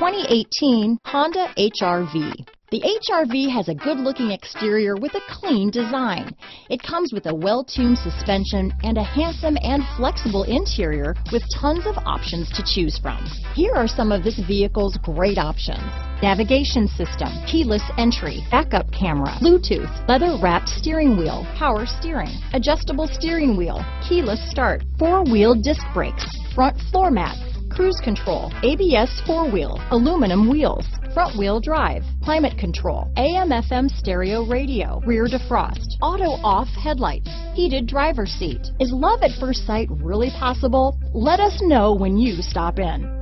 2018 Honda HRV. The HRV has a good-looking exterior with a clean design. It comes with a well-tuned suspension and a handsome and flexible interior with tons of options to choose from. Here are some of this vehicle's great options. Navigation system, keyless entry, backup camera, Bluetooth, leather-wrapped steering wheel, power steering, adjustable steering wheel, keyless start, four-wheel disc brakes, front floor mats, cruise control, ABS four-wheel, aluminum wheels, front-wheel drive, climate control, AM-FM stereo radio, rear defrost, auto-off headlights, heated driver seat. Is love at first sight really possible? Let us know when you stop in.